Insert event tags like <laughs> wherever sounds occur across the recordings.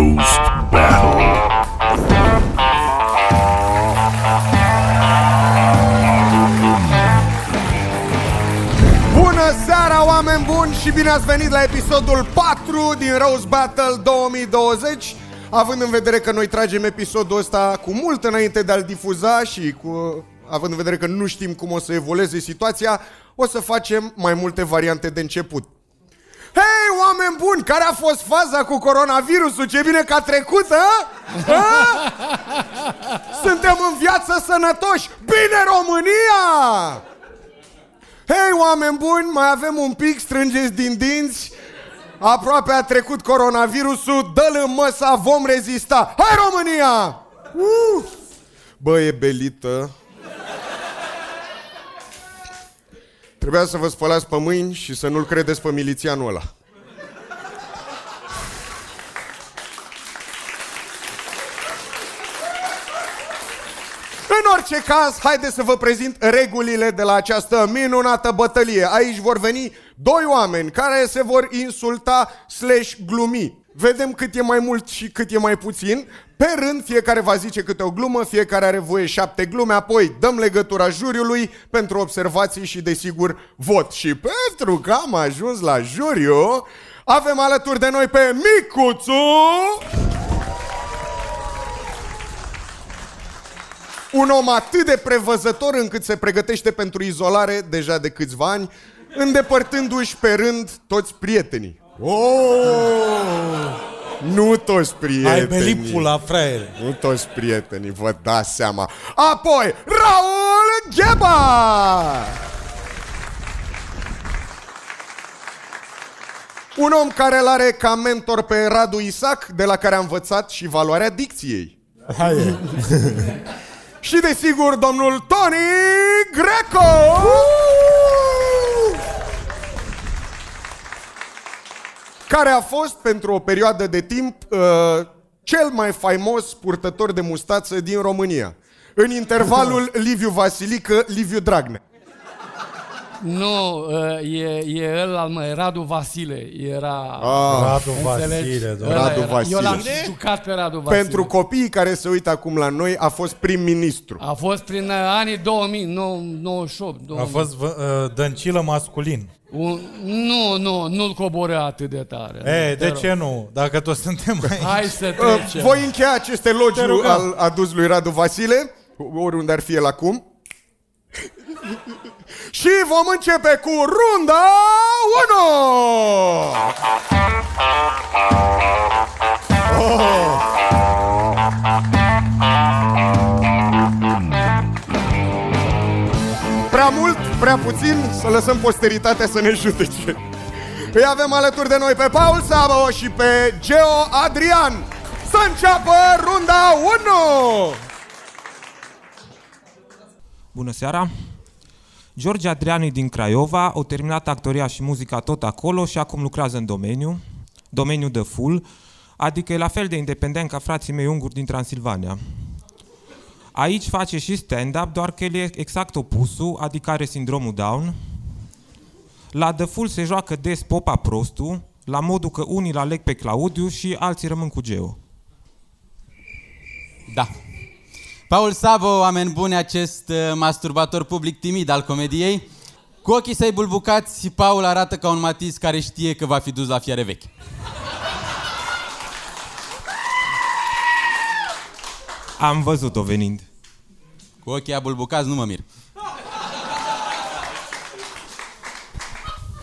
Roast Battle. Bună seara, oameni buni, și bine ați venit la episodul 4 din Rose Battle 2020. Având în vedere că noi tragem episodul ăsta cu mult înainte de a-l difuza și cu, având în vedere că nu știm cum o să evolueze situația, o să facem mai multe variante de început. Hei, oameni buni, care a fost faza cu coronavirusul? Ce bine că a trecut, a? a? Suntem în viață sănătoși! Bine, România! Hei, oameni buni, mai avem un pic, strângeți din dinți. Aproape a trecut coronavirusul, dă-l în măsa, vom rezista. Hai, România! Uh! Bă, e belită. Trebuia să vă spălați pe mâini și să nu-l credeți pe milițianul ăla. În orice caz, haideți să vă prezint regulile de la această minunată bătălie. Aici vor veni doi oameni care se vor insulta slash glumi. Vedem cât e mai mult și cât e mai puțin. Pe rând, fiecare va zice câte o glumă, fiecare are voie șapte glume, apoi dăm legătura juriului pentru observații și, desigur, vot. Și pentru că am ajuns la juriu, avem alături de noi pe Micuțu... Un om atât de prevăzător încât se pregătește pentru izolare deja de câțiva ani, îndepărtându-și pe rând toți prietenii. Oh! Nu toți prietenii. Ai belit pula, fraiere. Nu toți prietenii, vă dați seama. Apoi, Raul Gheba! Un om care îl are ca mentor pe Radu Isac, de la care a învățat și valoarea dicției. Hai, e. <laughs> Și desigur, domnul Tony Greco! Care a fost pentru o perioadă de timp uh, cel mai faimos purtător de mustață din România. În intervalul <laughs> Liviu Vasilică, Liviu Dragnea. Nu, uh, e, e el al măi, Radu Vasile. Era... Ah, Radu înțelegi? Vasile, doamne. Ăla Radu era. Vasile. Eu l-am Cine? jucat pe Radu Vasile. pentru copiii care se uită acum la noi, a fost prim-ministru. A fost prin uh, anii 2000, nu, 98, 2000. A fost vă- uh, dăncilă masculin. Un, nu, nu, nu-l coboră atât de tare. E, Nu, te de rog. ce nu? Dacă toți suntem aici. Hai să Uh, <laughs> trecem. voi încheia acest Te elogiu rugăm. al adus lui Radu Vasile, oriunde ar fi el acum. Și vom începe cu runda 1! Prea mult, prea puțin, să lăsăm posteritatea să ne judece. Îi avem alături de noi pe Paul Sabo și pe Geo Adrian. Să înceapă runda 1! Bună seara! George Adriani din Craiova, au terminat actoria și muzica tot acolo și acum lucrează în domeniu, domeniul de full, adică e la fel de independent ca frații mei unguri din Transilvania. Aici face și stand-up, doar că el e exact opusul, adică are sindromul Down. La The Full se joacă des popa prostu, la modul că unii îl aleg pe Claudiu și alții rămân cu Geo. Da. Paul Savo, oameni buni, acest uh, masturbator public timid al comediei. Cu ochii săi bulbucați, Paul arată ca un matiz care știe că va fi dus la fiare vechi. Am văzut-o venind. Cu ochii abulbucați nu mă mir.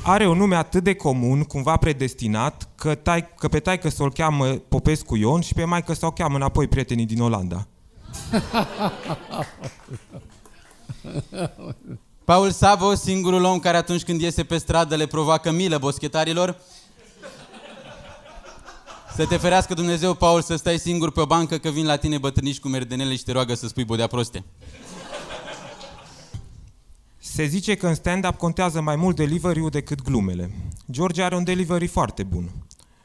are un nume atât de comun, cumva predestinat, că, tai, că pe taică să-l cheamă Popescu Ion și pe maică să o cheamă înapoi prietenii din Olanda. <laughs> Paul Savo, singurul om care atunci când iese pe stradă le provoacă milă boschetarilor. Să te ferească Dumnezeu, Paul, să stai singur pe o bancă că vin la tine bătrânici cu merdenele și te roagă să spui bodea proste. Se zice că în stand-up contează mai mult delivery-ul decât glumele. George are un delivery foarte bun.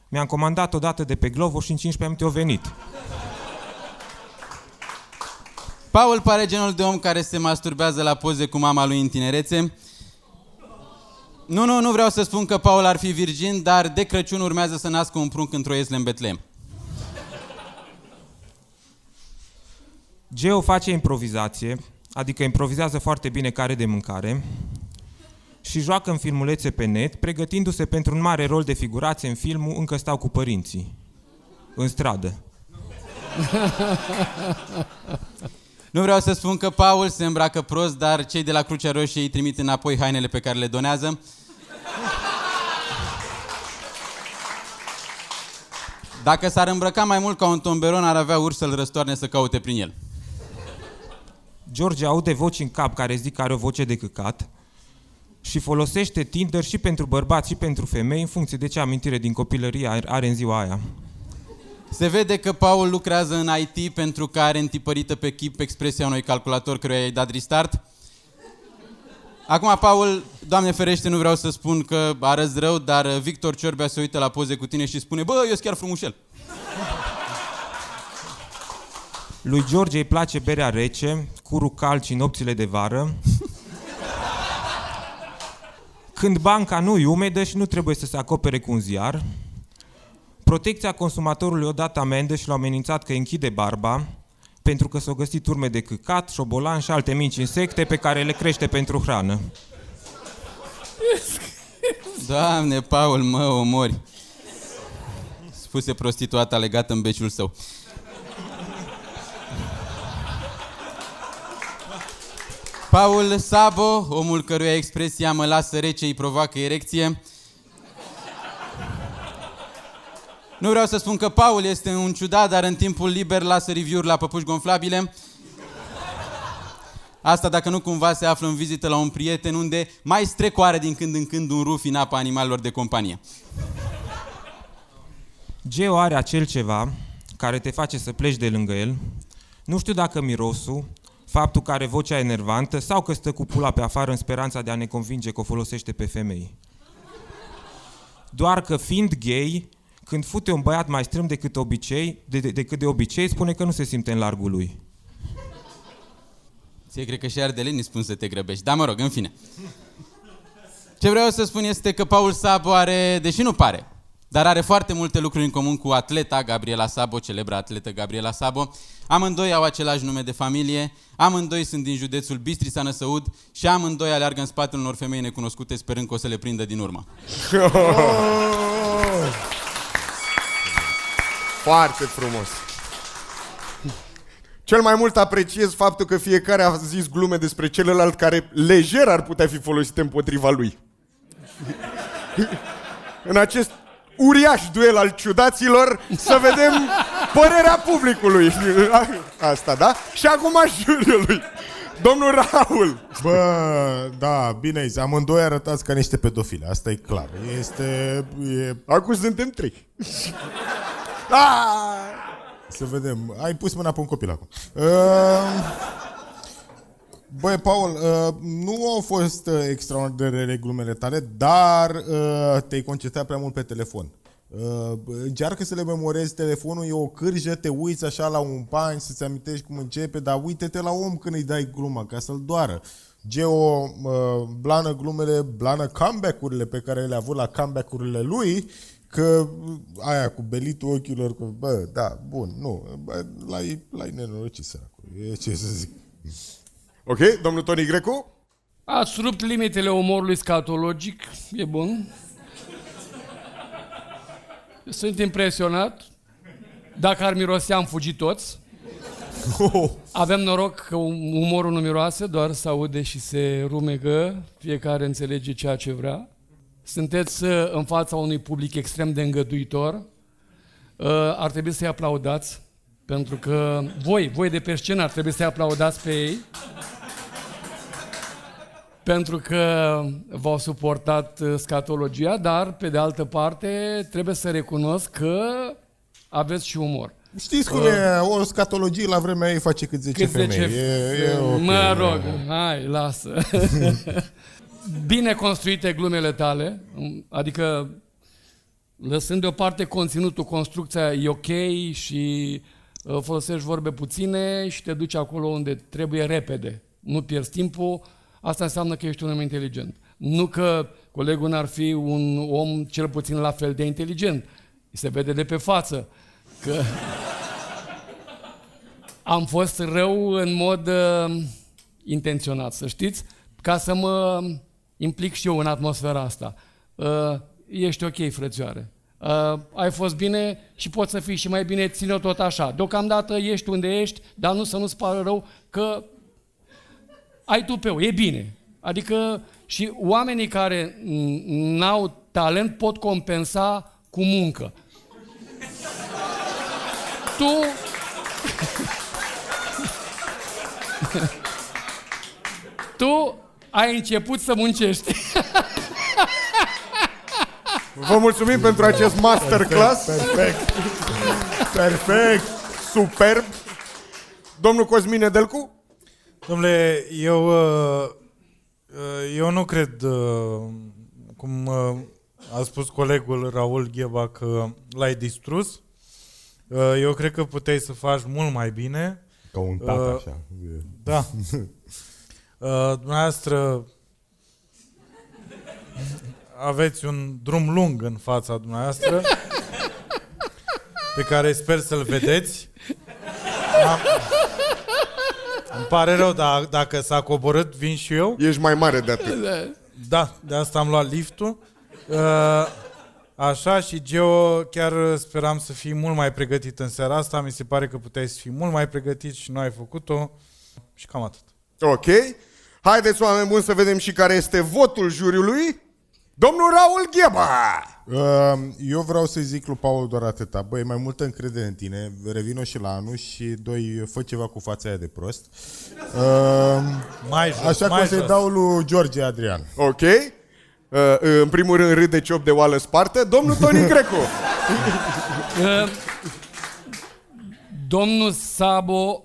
Mi-am comandat odată de pe Glovo și în 15 minute au venit. Paul pare genul de om care se masturbează la poze cu mama lui în tinerețe. Nu, nu, nu vreau să spun că Paul ar fi virgin, dar de Crăciun urmează să nască un prunc într-o iesle în Betlehem. Geo face improvizație, adică improvizează foarte bine care de mâncare și joacă în filmulețe pe net, pregătindu-se pentru un mare rol de figurație în filmul Încă stau cu părinții. În stradă. <laughs> Nu vreau să spun că Paul se îmbracă prost, dar cei de la Crucea Roșie îi trimit înapoi hainele pe care le donează. Dacă s-ar îmbrăca mai mult ca un tomberon, ar avea urs să-l răstoarne să caute prin el. George aude voci în cap care zic că are o voce de căcat și folosește Tinder și pentru bărbați și pentru femei în funcție de ce amintire din copilărie are- are în ziua aia. Se vede că Paul lucrează în IT pentru că are întipărită pe chip expresia unui calculator căruia i-ai dat restart. Acum, Paul, Doamne ferește, nu vreau să spun că arăți rău, dar Victor Ciorbea se uită la poze cu tine și spune Bă, eu sunt chiar frumușel. Lui George îi place berea rece, curul cald și nopțile de vară. Când banca nu e umedă și nu trebuie să se acopere cu un ziar. Protecția consumatorului o dat amendă și l-a amenințat că îi închide barba pentru că s-au găsit urme de căcat, șobolan și alte mici insecte pe care le crește pentru hrană. Doamne, Paul, mă omori. Spuse prostituata legată în beciul său. Paul Sabo, omul căruia expresia mă lasă rece îi provoacă erecție. Nu vreau să spun că Paul este un ciudat, dar în timpul liber lasă review-uri la păpuși gonflabile. Asta dacă nu cumva se află în vizită la un prieten unde mai strecoare din când în când un ruf în apa animalelor de companie. Geo are acel ceva care te face să pleci de lângă el. Nu știu dacă mirosul, faptul că are vocea enervantă sau că stă cu pula pe afară în speranța de a ne convinge că o folosește pe femei. Doar că fiind gay, când fute un băiat mai strâm decât, obicei, de, de, decât de obicei, spune că nu se simte în largul lui. Ție cred că și Ardeleni spun să te grăbești. Dar mă rog, în fine. Ce vreau să spun este că Paul Sabo are, deși nu pare, dar are foarte multe lucruri în comun cu atleta Gabriela Sabo, celebra atletă Gabriela Sabo. Amândoi au același nume de familie, amândoi sunt din județul Bistrița Năsăud și amândoi aleargă în spatele unor femei necunoscute sperând că o să le prindă din urmă. <laughs> Foarte frumos. Cel mai mult apreciez faptul că fiecare a zis glume despre celălalt care lejer ar putea fi folosite împotriva lui. În acest uriaș duel al ciudaților să vedem părerea publicului. Asta, da? Și acum juriului. Domnul Raul. Bă, da, bine ai zis, amândoi arătați ca niște pedofile, asta e clar. Este... E... Acum suntem trei. Ah! Să vedem. Ai pus mâna pe un copil acum. Uh, Băi, Paul, uh, nu au fost uh, extraordinare glumele tale, dar uh, te-ai concentrat prea mult pe telefon. Uh, încearcă să le memorezi telefonul, e o cârjă, te uiți așa la un pan să-ți amintești cum începe, dar uite-te la om când îi dai gluma, ca să-l doară. Geo uh, blană glumele, blană comeback-urile pe care le-a avut la comeback-urile lui, că aia cu belitul ochilor, că, bă, da, bun, nu, bă, l-ai, l-ai nenorocit săracul, e ce să zic. Ok, domnul Toni Grecu? Ați rupt limitele umorului scatologic, e bun. Sunt impresionat. Dacă ar mirosea, am fugit toți. <laughs> Avem noroc că um- umorul nu miroase, doar se aude și se rumegă, fiecare înțelege ceea ce vrea. Sunteți uh, în fața unui public extrem de îngăduitor. Uh, Ar trebui să-i aplaudați, pentru că voi, voi de pe scenă, ar trebui să-i aplaudați pe ei. Pentru că v-au suportat uh, scatologia, dar, pe de altă parte, trebuie să recunosc că aveți și umor. Știți cum e, o scatologie la vremea ei face cât 10 Cât femei. zice, E, e ok. mă rog, hai, lasă. <laughs> Bine construite glumele tale, adică lăsând deoparte conținutul, construcția e ok și uh, folosești vorbe puține și te duci acolo unde trebuie repede. Nu pierzi timpul, asta înseamnă că ești un om inteligent. Nu că colegul n-ar fi un om cel puțin la fel de inteligent. Se vede de pe față că <laughs> am fost rău în mod uh, intenționat, să știți, ca să mă implic și eu în atmosfera asta. Uh, ești ok, frățioare. Uh, ai fost bine și poți să fii și mai bine, ține tot așa. Deocamdată ești unde ești, dar nu să nu-ți pară rău că ai tupeu, e bine. Adică și oamenii care n- n-au talent pot compensa cu muncă. Tu <laughs> tu ai început să muncești. <laughs> Vă mulțumim pentru acest masterclass. Perfect. Perfect. Superb. Domnul Cosmin Edelcu? Domnule, eu, uh, uh, eu nu cred, uh, cum uh, a spus colegul Raul Gheba, că l-ai distrus. Uh, Eu cred că puteai să faci mult mai bine. Ca un tată Uh, așa. Da. <laughs> Uh, dumneavoastră aveți un drum lung în fața dumneavoastră pe care sper să-l vedeți. Am... Îmi pare rău, dar dacă s-a coborât, vin și eu. Ești mai mare de atât. Da, de asta am luat liftul. Uh, Așa și Geo chiar speram să fii mult mai pregătit în seara asta. Mi se pare că puteai să fii mult mai pregătit și nu ai făcut-o. Și cam atât. Ok. Haideți, oameni buni, să vedem și care este votul juriului. Domnul Raul Gheba! Uh, Eu vreau să zic lui Paul doar atâta. Băi, mai multă încredere în tine, revino și la anul și doi, fă ceva cu fața aia de prost. Uh, Mai jos, Așa că mai o să-i jos. dau lui George Adrian. Ok. Uh, în primul rând râde ciop de oală spartă. Domnul Toni <laughs> Grecu. Uh, Domnul Sabo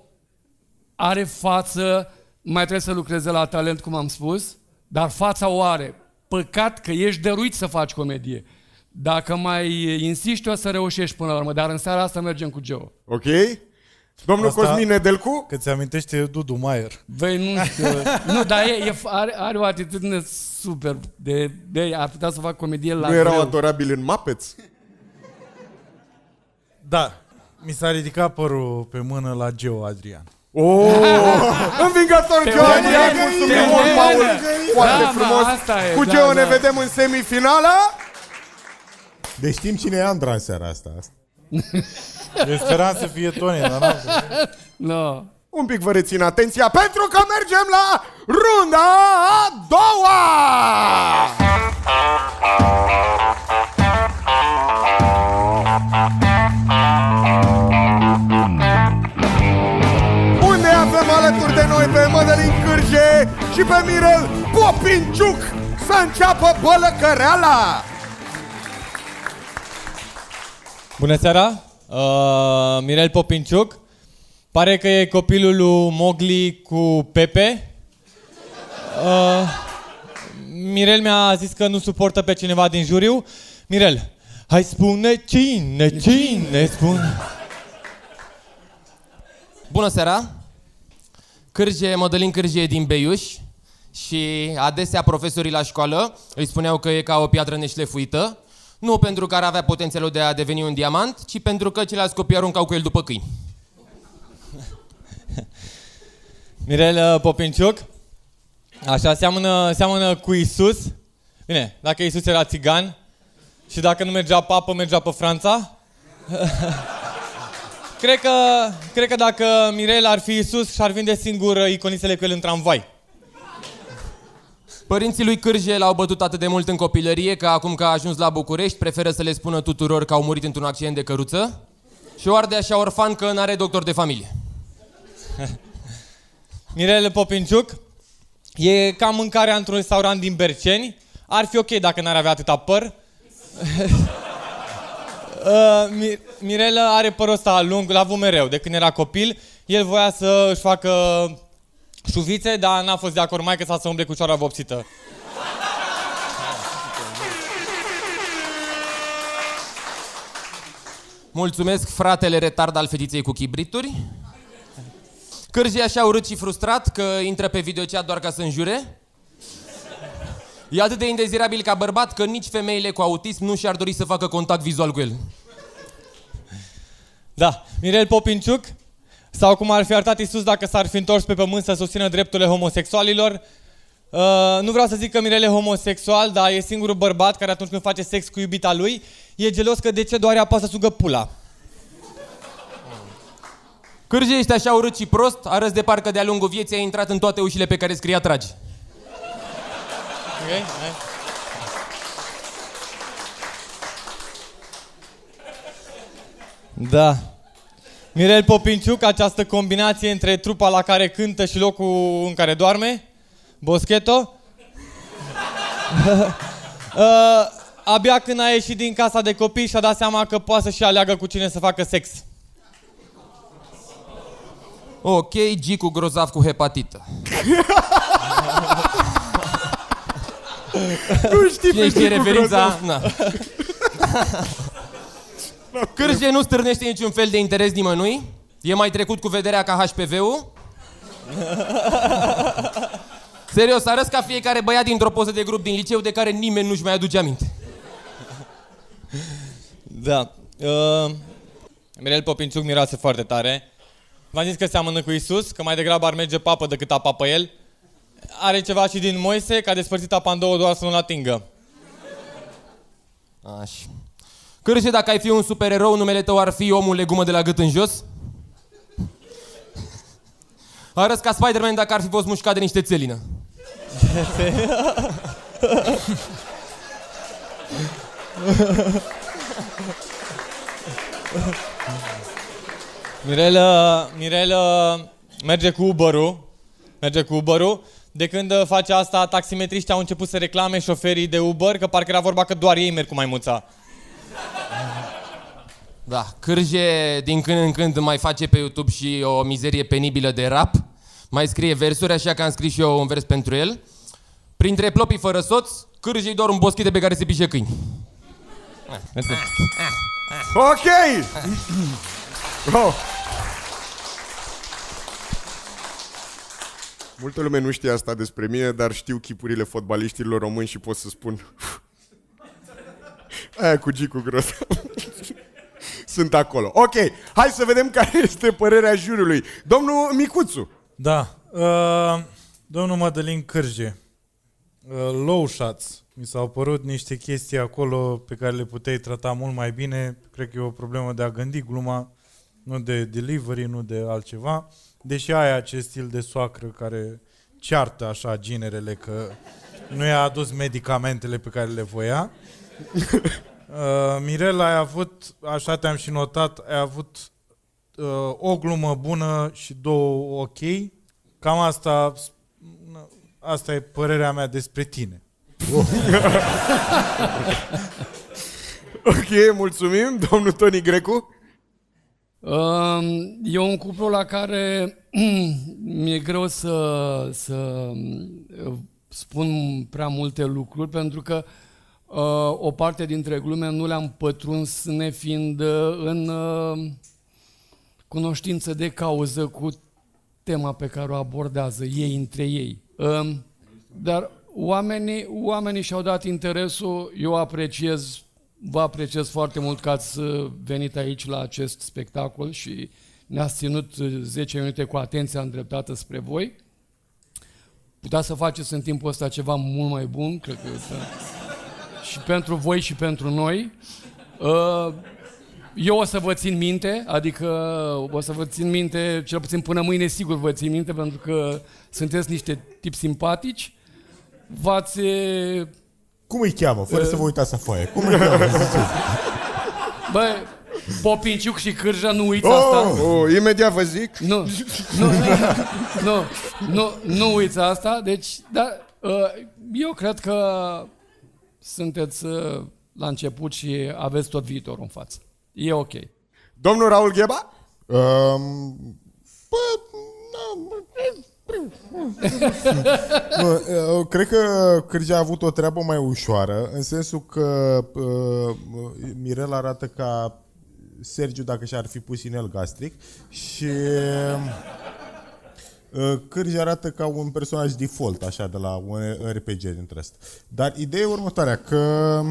are față, mai trebuie să lucreze la talent, cum am spus, dar fața o are. Păcat că ești dăruit să faci comedie. Dacă mai insisti, o să reușești până la urmă, dar în seara asta mergem cu Geo. Ok. Domnul Asta- Cosmin Edelcu. Că ți amintește Dudu Maier. Vei, nu știu. <laughs> nu, dar e, e, are, are o atitudine super. De, de, ar putea să fac comedie la Nu erau greu. adorabili în Muppets? Da, mi s-a ridicat părul pe mână la Geo Adrian. Oh! <laughs> Învingător Geo unde? Adrian, mulțumim Pe mult, unde? Paul. Foarte Da, mă, frumos. asta e, Cu da, Geo ne da. vedem în semifinala. Deci știm cine e Andra în seara asta. Eu speram să fie Tony, dar n-am fost. No. Un pic vă rețin atenția pentru că mergem la runda a doua! Pe Mirel Popinciuc să înceapă bălăcăreala! Bună seara, uh, Mirel Popinciuc. Pare că e copilul lui Mogli cu Pepe. Uh, Mirel mi-a zis că nu suportă pe cineva din juriu. Mirel, hai spune cine, cine spune. Bună seara! Cârje, Mădălin Cârje e din Beiuș și adesea profesorii la școală îi spuneau că e ca o piatră neșlefuită, nu pentru că ar avea potențialul de a deveni un diamant, ci pentru că ceilalți copii aruncau cu el după câini. <laughs> Mirel uh, Popinciuc, așa seamănă, seamănă cu Isus. Bine, dacă Isus era țigan și dacă nu mergea pe apă, mergea pe Franța. <laughs> cred, că, cred că dacă Mirel ar fi Isus și-ar vinde singur uh, iconisele cu el în tramvai. Părinții lui Cârje l-au bătut atât de mult în copilărie că acum că a ajuns la București preferă să le spună tuturor că au murit într-un accident de căruță și o arde așa orfan că n-are doctor de familie. <laughs> Mirel Popinciuc e ca mâncarea într-un restaurant din Berceni. Ar fi ok dacă n-ar avea atâta păr. <laughs> Uh, Mi- Mirel are părul ăsta lung, l-a avut mereu, de când era copil. El voia să își facă șuvițe, dar n-a fost de acord mai că s-a să umble cu cioara vopsită. Mulțumesc, fratele retard al fetiței cu chibrituri. Cârji e așa urât și frustrat că intră pe videochat doar ca să înjure. E atât de indezirabil ca bărbat că nici femeile cu autism nu și-ar dori să facă contact vizual cu el. Da, Mirel Popinciuc Sau cum ar fi arătat Isus dacă s-ar fi întors pe pământ să susțină drepturile homosexualilor. Uh, nu vreau să zic că Mirel e homosexual, dar e singurul bărbat care atunci când face sex cu iubita lui, e gelos că de ce doar ea poate să sugă pula. Cârje, ești așa urât și prost, arăți de parcă de-a lungul vieții ai intrat în toate ușile pe care scria tragi. Okay? hai. Da. Mirel Popinciuc, această combinație între trupa la care cântă și locul în care doarme, Boscheto. <laughs> uh, abia când a ieșit din casa de copii și-a dat seama că poate să și aleagă cu cine să facă sex. Ok, Gicu grozav cu hepatită. Nu știi Cine pe știe Gicu referința? Na. <laughs> Cârje nu stârnește niciun fel de interes nimănui. E mai trecut cu vederea ca HPV-ul. <laughs> Serios, arăți ca fiecare băiat dintr-o poză de grup din liceu de care nimeni nu-și mai aduce aminte. Da. Uh, Mirel Popinciuc miroase foarte tare. V-am zis că seamănă cu Isus, că mai degrabă ar merge papă decât apa pe el. Are ceva și din Moise, că a despărțit apa în două doar să nu-l atingă. Așa. Cârje, dacă ai fi un supererou, numele tău ar fi omul legumă de la gât în jos? Arăți ca Spider-Man dacă ar fi fost mușcat de niște țelină. <laughs> Mirel, uh, Mirel uh, merge cu Uber-ul, merge cu Uber-ul. De când uh, face asta, taximetriștii au început să reclame șoferii de Uber, că parcă era vorba că doar ei merg cu maimuța. Da, Cârje din când în când mai face pe YouTube și o mizerie penibilă de rap. Mai scrie versuri, așa că am scris și eu un vers pentru el. Printre plopii fără soț, Cârje doar un boschete pe care se pișe câini. Ok! oh. Multă lume nu știe asta despre mine, dar știu chipurile fotbaliștilor români și pot să spun Aia cu Gicu gros. <laughs> Sunt acolo. Ok, hai să vedem care <laughs> este părerea jurului. Domnul Micuțu. Da. Uh, domnul Mădălin Cârje. Uh, low shots. Mi s-au părut niște chestii acolo pe care le puteai trata mult mai bine. Cred că e o problemă de a gândi gluma, nu de delivery, nu de altceva. Deși ai acest stil de soacră care ceartă așa ginerele că nu i-a adus medicamentele pe care le voia. <laughs> Uh, Mirela, ai avut, așa te-am și notat, ai avut uh, o glumă bună și două ok. Cam asta, asta e părerea mea despre tine. <laughs> Ok, mulțumim. Domnul Toni Grecu. Um, E un cuplu la care <clears throat> mi-e greu să, să um, spun prea multe lucruri pentru că uh, o parte dintre glume nu le-am pătruns nefiind uh, în uh, cunoștință de cauză cu tema pe care o abordează ei între ei. Um, Dar oamenii, oamenii și-au dat interesul, eu apreciez, vă apreciez foarte mult că ați uh, venit aici la acest spectacol și ne-ați ținut uh, 10 minute cu atenția îndreptată spre voi. Puteți să faceți în timpul ăsta ceva mult mai bun, cred că și pentru voi și pentru noi. Uh, Eu o să vă țin minte, adică o să vă țin minte, cel puțin până mâine sigur vă țin minte, pentru că sunteți niște tipi simpatici. V-ați... Cum îi cheamă? Fără să vă uitați în foaie. Cum îi cheamă? <laughs> Bă, Popinciuc și Cârja, nu uiți asta. Oh, imediat vă zic. Nu, nu, nu, nu, nu uiți asta. Deci, da, uh, eu cred că sunteți uh, la început și aveți tot viitorul în față. E ok. Domnul Raul Gheba? Um, bă, <laughs> nu, eu cred că Cârja a avut o treabă mai ușoară, în sensul că uh, Mirel arată ca Sergiu dacă și-ar fi pus inel gastric și uh, Cârja arată ca un personaj default, așa, de la un RPG dintre ăsta. Dar ideea e următoarea, că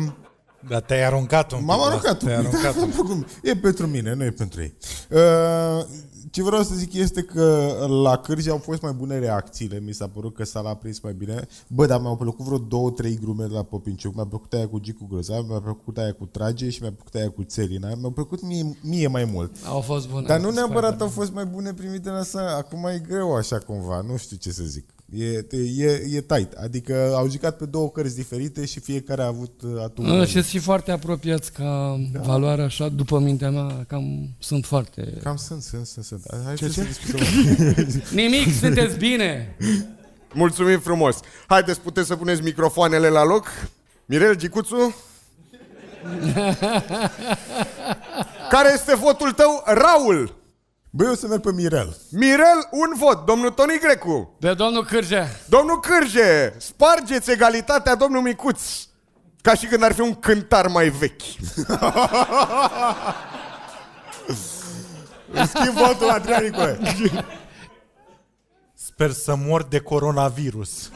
Dar te-ai aruncat un pic. M-am la aruncat asta, un te-ai pic. aruncat un <laughs> pic. E pentru mine, nu e pentru ei. Uh, ce vreau să zic este că la Cârji au fost mai bune reacțiile, mi s-a părut că sala a prins mai bine. Bă, dar mi-au plăcut vreo două, trei grume de la Popinciuc. Mi-a plăcut aia cu Gicu Grozav, mi-a plăcut aia cu Trage și mi-a plăcut aia cu Țelina. Mi-a plăcut mie, mie mai mult. Au fost bune. Dar nu neapărat au fost mai bune primite la asta. Acum e greu așa cumva, nu știu ce să zic. E, e, e tight, adică au jucat pe două cărți diferite și fiecare a avut uh, atunci. Uh, și și foarte apropiați ca da. valoare așa, după mintea mea, cam sunt foarte... Cam sunt, sunt, sunt, sunt. Hai Ce, să ce? discutăm. <laughs> Nimic, sunteți bine! Mulțumim frumos. Haideți, puteți să puneți microfoanele la loc. Mirel Gicuțu? <laughs> Care este votul tău, Raul? Bă, eu o să merg pe Mirel. Mirel, un vot. Domnul Toni Grecu. De domnul Cârge. Domnul Cârge, spargeți egalitatea, domnul Micuț. Ca și când ar fi un cântar mai vechi. <laughs> Schimb votul Adrian Nicolae. Sper să mor de coronavirus.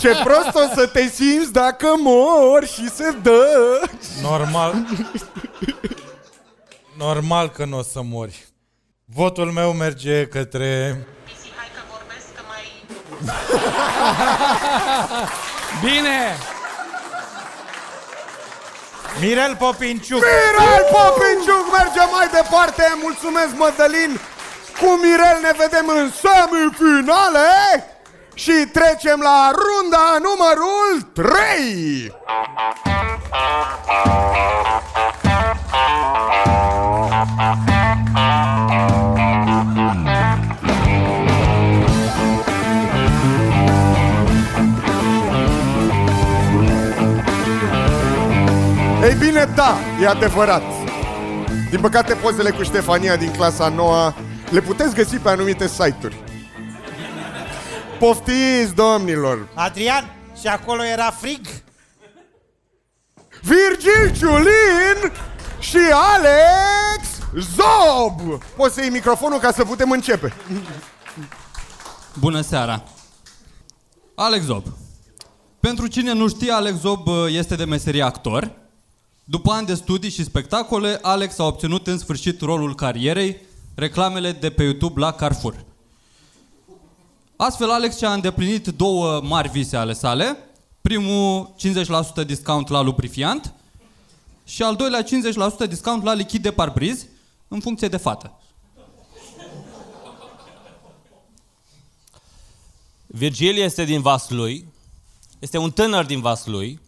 Ce prost o să te simți dacă mor și se dă. Normal. Normal că nu o să mori. Votul meu merge către... <laughs> Bine! Mirel Popinciuc! Mirel Popinciuc merge mai departe. Mulțumesc, Mădălin. Cu Mirel ne vedem în semifinale. Și trecem la runda numărul 3. Bine, da, e adevărat. Din păcate, pozele cu Ștefania din clasa 9 le puteți găsi pe anumite site-uri. Poftiți, domnilor! Adrian, și acolo era frig? Virgil Ciulin și Alex Zob! Poți să iei microfonul ca să putem începe. Bună seara! Alex Zob. Pentru cine nu știe, Alex Zob uh, este de meserie actor. După ani de studii și spectacole, Alex a obținut în sfârșit rolul carierei, reclamele de pe YouTube la Carrefour. Astfel, Alex și-a îndeplinit două mari vise ale sale. Primul, 50% discount la lubrifiant și al doilea, 50% discount la lichid de parbriz, în funcție de fată. Virgil este din Vaslui, este un tânăr din Vaslui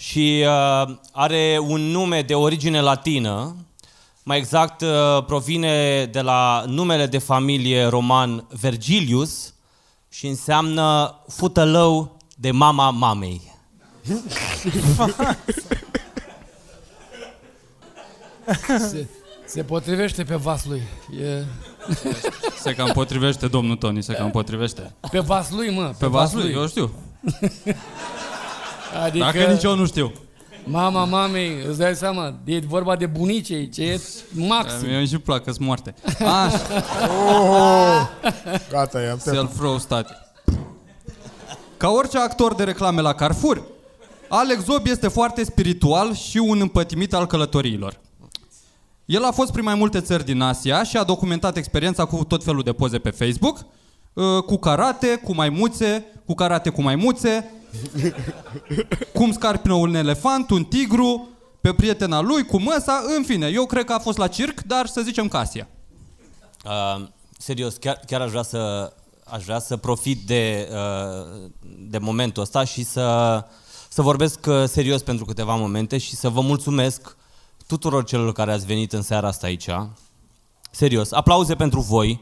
și uh, are un nume de origine latină, mai exact uh, provine de la numele de familie roman Vergilius și înseamnă futălău de mama mamei. Se, se potrivește pe vaslui. E... Se cam potrivește, domnul Toni, se cam potrivește. Pe vaslui, mă. Pe vaslui, eu știu. <laughs> Adică, Dacă nici eu nu știu. mama mamei, îți dai seama, e vorba de bunicei, ce e maxim. Mie îmi și plac că sunt moarte. <laughs> Așa, Oh, gata, i-am terminat. self-roastate. Ca orice actor de reclame la Carrefour, Alex Zob este foarte spiritual și un împătimit al călătoriilor. El a fost prin mai multe țări din Asia și a documentat experiența cu tot felul de poze pe Facebook, uh, cu karate, cu maimuțe, cu karate cu maimuțe, cum scarpină un elefant, un tigru, pe prietena lui, cu măsa, în fine, eu cred că a fost la circ, dar să zicem că Asia. Uh, serios, chiar, chiar aș vrea să aș vrea să profit de, uh, de momentul ăsta și să, să vorbesc uh, serios pentru câteva momente și să vă mulțumesc tuturor celor care ați venit în seara asta aici. Serios, aplauze pentru voi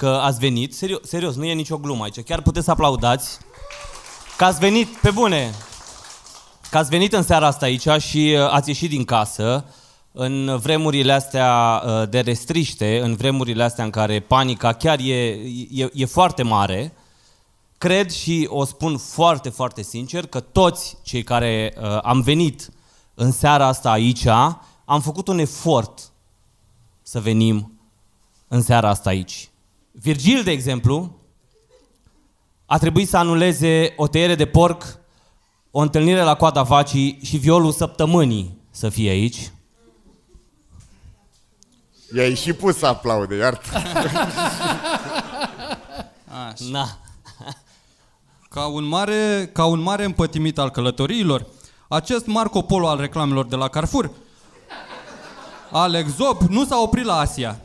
că ați venit. Serios, serios nu e nicio glumă aici. Chiar puteți să aplaudați că ați venit, pe bune, că ați venit în seara asta aici și uh, ați ieșit din casă în vremurile astea uh, de restriște, în vremurile astea în care panica chiar e, e, e foarte mare, cred și o spun foarte, foarte sincer că toți cei care uh, am venit în seara asta aici, am făcut un efort să venim în seara asta aici. Virgil, de exemplu, a trebuit să anuleze o tăiere de porc, o întâlnire la coada vacii și violul săptămânii să fie aici. I-ai și pus să aplaude, iartă. Așa. Na. Ca un, mare, ca un mare împătimit al călătoriilor, acest Marco Polo al reclamelor de la Carrefour, Alex Zob, nu s-a oprit la Asia.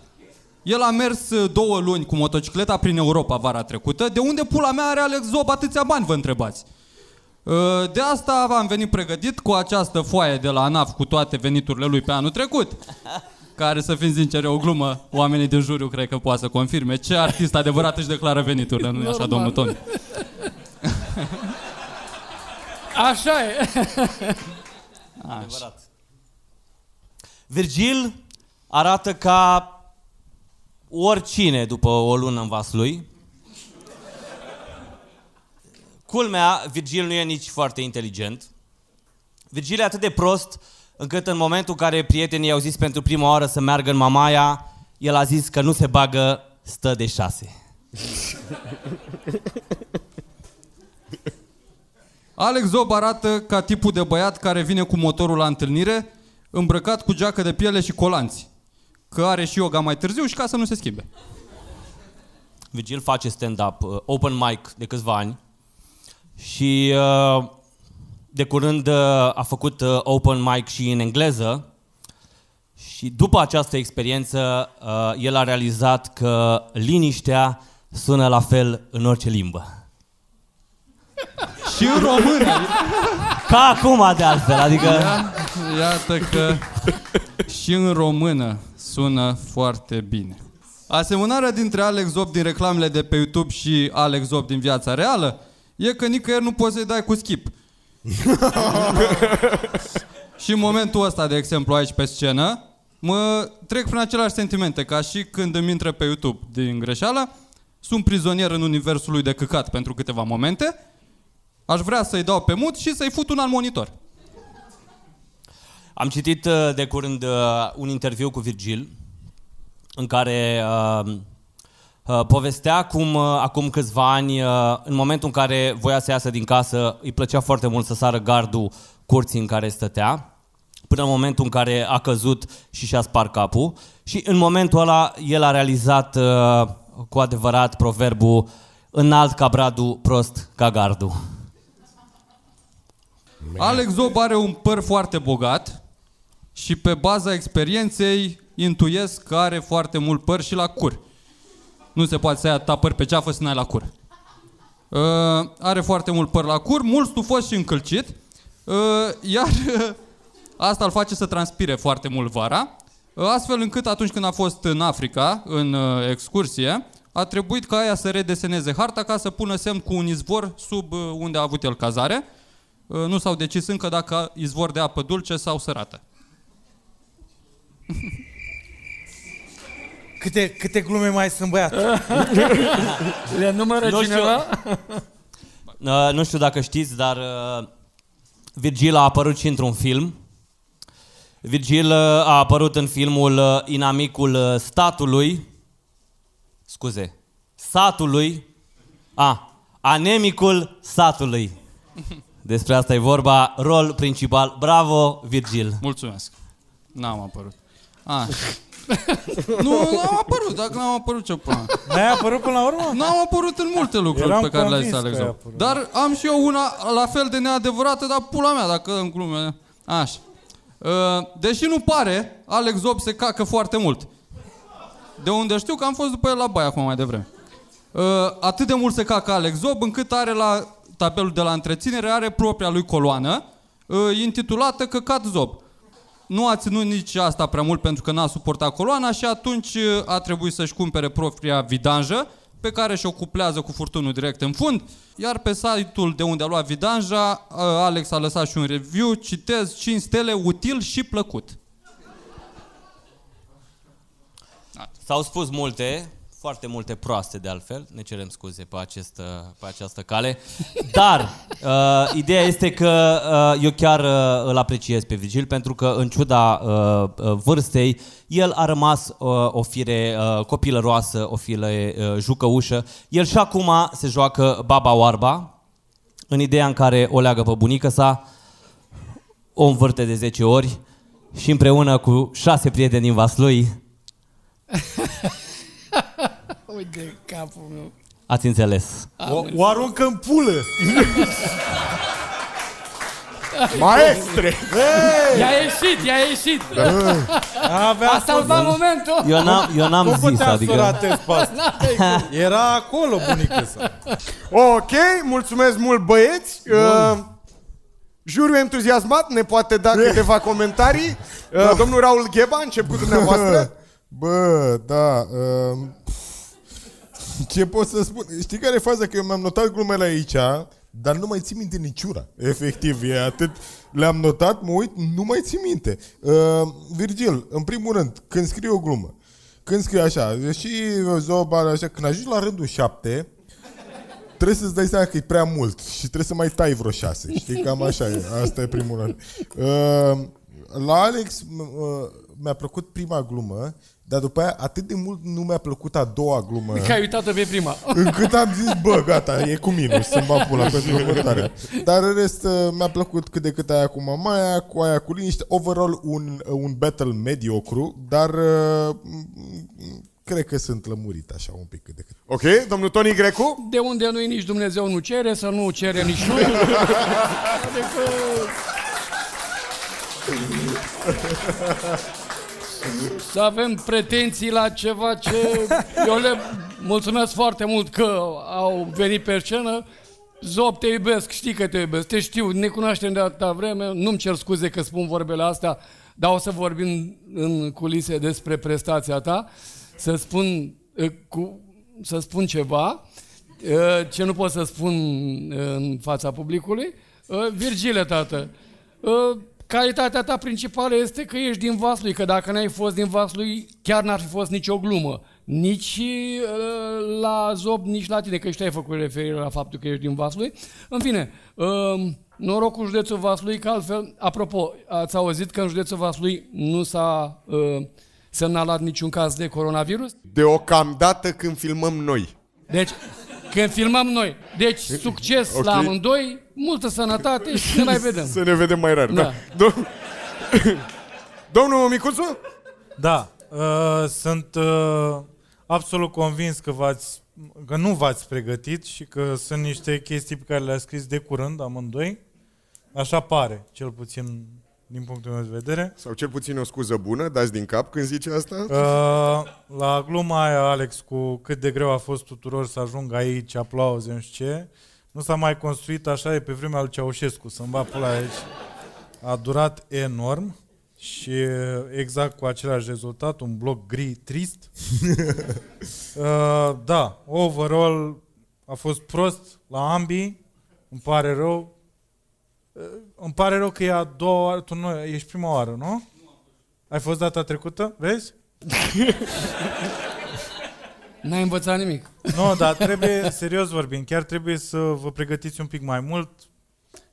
El a mers uh, două luni cu motocicleta prin Europa vara trecută. De unde pula mea are Alex Zob atâția bani, vă întrebați? Uh, De asta am venit pregătit cu această foaie de la ANAF cu toate veniturile lui pe anul trecut. Care, să fim sinceri, e o glumă. Oamenii din juriu cred că poate să confirme. Ce artist adevărat își declară veniturile, nu-i așa, Normal. domnul Toni? <laughs> Așa e. Adevărat. Virgil arată ca oricine după o lună în vas lui. Culmea, Virgil nu e nici foarte inteligent. Virgil e atât de prost încât în momentul în care prietenii i-au zis pentru prima oară să meargă în Mamaia, el a zis că nu se bagă, stă de șase. Alex Zob arată ca tipul de băiat care vine cu motorul la întâlnire, îmbrăcat cu geacă de piele și colanți. Că are și yoga mai târziu și ca să nu se schimbe. Virgil face stand-up, uh, open mic de câțiva ani și uh, de curând uh, a făcut uh, open mic și în engleză și după această experiență uh, el a realizat că liniștea sună la fel în orice limbă. <laughs> Și în română. Ca acum de altfel, adică... Ia, iată că și în română sună foarte bine. Asemănarea dintre Alex Zob din reclamele de pe YouTube și Alex Zob din viața reală e că nicăieri nu poți să-i dai cu skip. <laughs> și în momentul ăsta, de exemplu, aici pe scenă, mă trec prin aceleași sentimente ca și când îmi intră pe YouTube din greșeală, sunt prizonier în universul lui de căcat pentru câteva momente, aș vrea să-i dau pe mut și să-i fut un alt monitor. Am citit uh, de curând uh, un interviu cu Virgil în care uh, uh, povestea cum uh, acum câțiva ani, uh, în momentul în care voia să iasă din casă, îi plăcea foarte mult să sară gardul curții în care stătea, până în momentul în care a căzut și și-a spart capul și în momentul ăla el a realizat uh, cu adevărat proverbul înalt ca bradul, prost ca gardul. Alex Zob are un păr foarte bogat și pe baza experienței intuiesc că are foarte mult păr și la cur. Nu se poate să ai atâta păr pe ceafă să n-ai la cur. Uh, are foarte mult păr la cur, mult stufos și încălcit, uh, iar uh, <laughs> asta îl face să transpire foarte mult vara, uh, astfel încât atunci când a fost în Africa, în uh, excursie, a trebuit ca aia să redeseneze harta ca să pună semn cu un izvor sub uh, unde a avut el cazare. Uh, nu s-au decis încă dacă izvor de apă dulce sau sărată. <laughs> Câte, câte glume mai sunt, băiat? <laughs> Le numără Nu știu. cineva? <laughs> Uh, nu știu dacă știți, dar uh, Virgil a apărut și într-un film. Virgil uh, a apărut în filmul uh, Inamicul uh, statului. Scuze. Satului. A, Anemicul satului. Despre asta e vorba, rol principal. Bravo, Virgil. Mulțumesc. N-am apărut. A. nu, n-am apărut. Dacă n-am apărut, ce până? N-ai apărut până la urmă? N-am apărut în multe lucruri Eram pe care le-a zis convins Alex că ai Zob. apărut. Dar am și eu una la fel de neadevărată, dar pula mea, dacă în glume. Așa. Uh, Deși nu pare, Alex Zob se cacă foarte mult. De unde știu că am fost după el la baie acum mai devreme. Uh, Atât de mult se cacă Alex Zob, încât are la tabelul de la întreținere, are propria lui coloană, uh, intitulată Căcat Zob. Nu a ținut nici asta prea mult pentru că n-a suportat coloana și atunci uh, a trebuit să-și cumpere propria vidanjă pe care și-o cuplează cu furtunul direct în fund, iar pe site-ul de unde a luat vidanja, uh, Alex a lăsat și un review, citez, 5 stele, util și plăcut. S-au spus multe, foarte multe proaste de altfel, ne cerem scuze pe, acest, pe această cale, dar uh, ideea este că uh, eu chiar uh, îl apreciez pe Virgil pentru că în ciuda uh, uh, vârstei, el a rămas uh, o fire uh, copilăroasă, o fire uh, jucăușă. El și acum se joacă Baba Oarba, în ideea în care o leagă pe bunica sa, o învârte de 10 ori și împreună cu șase prieteni din vas lui <laughs> Uite capul meu. Ați înțeles. O, o aruncă în pulă. Maestre! I-a ieșit, i-a ieșit. Avea A salvat momentul. Eu n-am, eu n-am Cum zis, putea să adică... ratezi pe asta? <laughs> Era acolo bunica sa. Ok, mulțumesc mult băieți. Uh, juriul entuziasmat ne poate da câteva comentarii. Uh, domnul Raul Gheba, încep cu dumneavoastră. <laughs> Bă, da. Uh, <laughs> ce pot să spun? Știi care e faza? Că eu mi-am notat glumele aici, dar nu mai țin minte niciuna. Efectiv, e atât. Le-am notat, mă uit, nu mai țin minte. Uh, Virgil, în primul rând, când scrii o glumă, când scrii așa, și Zoba, așa, când ajungi la rândul șapte, trebuie să-ți dai seama că e prea mult și trebuie să mai tai vreo șase. Știi, cam așa e. Asta e primul rând. Uh, la Alex m- uh, mi-a plăcut prima glumă, dar după aia atât de mult nu mi-a plăcut a doua glumă. Că ai uitat-o pe prima. Încât am zis, bă, gata, e cu minus, să-mi bag pula pentru <laughs> următoarea. Dar în rest uh, mi-a plăcut cât de cât aia cu mamaia, cu aia cu liniște. Overall, un, un battle mediocru, dar uh, m- cred că sunt lămurit așa un pic cât de cât. Ok, domnul Toni Grecu. De unde nu nici Dumnezeu nu cere, să nu cere nici noi. <laughs> Adică... <laughs> Să avem pretenții la ceva ce... <laughs> Eu le mulțumesc foarte mult că au venit pe scenă. Zop, te iubesc, știi că te iubesc, te știu, ne cunoaștem de atâta vreme, nu-mi cer scuze că spun vorbele astea, dar o să vorbim în culise despre prestația ta, să spun, eh, cu, să spun ceva, eh, ce nu pot să spun eh, în fața publicului. Eh, Virgile, tată, eh, calitatea ta principală este că ești din Vaslui, că dacă n-ai fost din Vaslui, chiar n-ar fi fost nicio glumă. Nici uh, la Zob, nici la tine, că și tu ai făcut referire la faptul că ești din Vaslui. În fine, uh, noroc cu județul Vaslui, că altfel, apropo, ați auzit că în județul Vaslui nu s-a uh, semnalat niciun caz de coronavirus? Deocamdată când filmăm noi. Deci, când filmăm noi. Deci, succes Ok. la amândoi, multă sănătate și ne mai vedem. Să ne vedem mai rar. Da. Da. Dom- <laughs> Domnul Micuțu? Da, uh, sunt uh, absolut convins că, v-ați, că nu v-ați pregătit și că sunt niște chestii pe care le-ați scris de curând, amândoi. Așa pare, cel puțin din punctul meu de vedere. Sau cel puțin o scuză bună, dați din cap când zice asta? Uh, la gluma aia, Alex, cu cât de greu a fost tuturor să ajungă aici, aplauze, nu știu ce, nu s-a mai construit așa de pe vremea lui Ceaușescu, să-mi bat pula aici. A durat enorm și exact cu același rezultat, un bloc gri, trist. <laughs> uh, da, overall a fost prost la ambii, îmi pare rău. Uh, îmi pare rău că e a doua oară, tu nu, ești prima oară, nu? Ai fost data trecută? Vezi? <laughs> N-ai învățat nimic. Nu, dar trebuie, serios vorbind, chiar trebuie să vă pregătiți un pic mai mult.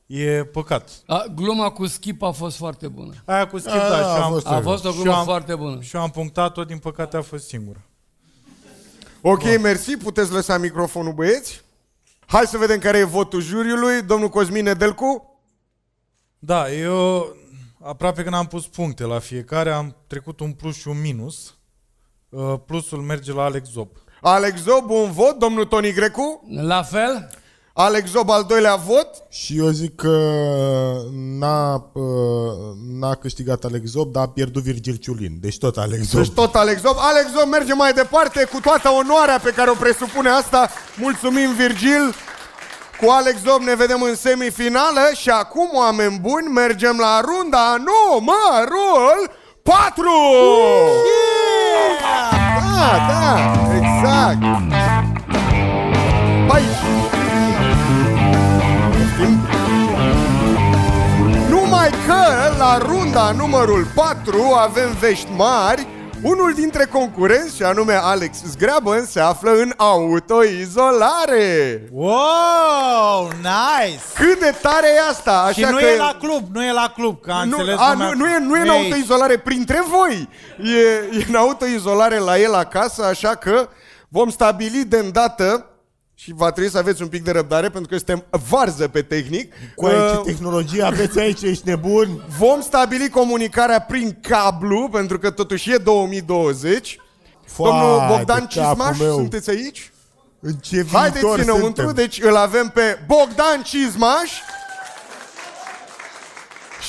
E păcat. A, gluma cu skip a fost foarte bună. Aia cu skip, A, da, și a eu am, fost A fost o și glumă eu am- foarte bună. Și eu am punctat-o, din păcate a fost singură. Ok, mersi, puteți lăsa microfonul, băieți. Hai să vedem care e votul juriului. Domnul Cosmin Nedelcu? Da, eu aproape că n-am pus puncte la fiecare, am trecut un plus și un minus. Uh, Plusul merge la Alex Zob. Alex Zob, un vot. Domnul Toni Grecu? La fel? Alex Zob, al doilea vot. Și eu zic că n-a, uh, n-a câștigat Alex Zob, dar a pierdut Virgil Ciulin. Deci tot Alex Zob. Deci tot Alex Zob. Alex Zob merge mai departe cu toată onoarea pe care o presupune asta. Mulțumim, Virgil. Cu Alex Zob ne vedem în semifinală și acum, oameni buni, mergem la runda numărul 4! Da, da, exact. Hai! Poftim? Numai că la runda numărul 4 avem vești mari. Unul dintre concurenți, și anume Alex Zgreabăn, se află în autoizolare. Wow, nice! Cât de tare e asta? Așa Și nu că e la club, nu e la club, că a nu, înțeles a, lumea- nu, nu, e, nu e în Ei, autoizolare printre voi. E, e în autoizolare la el acasă, așa că vom stabili de îndată și va trebui să aveți un pic de răbdare pentru că suntem varză pe tehnic. Cu aici Uh, tehnologie aveți aici, ești nebun? Vom stabili comunicarea prin cablu, pentru că totuși e 2020. Domnul Foarte Bogdan capul Cizmaș, meu. sunteți aici? În ce Haideți viitor înăuntru, suntem. deci îl avem pe Bogdan Cizmaș